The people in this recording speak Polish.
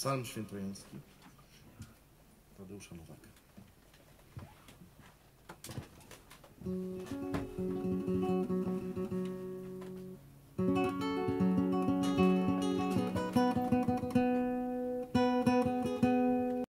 Psalm świętojański Tadeusza Nowaka.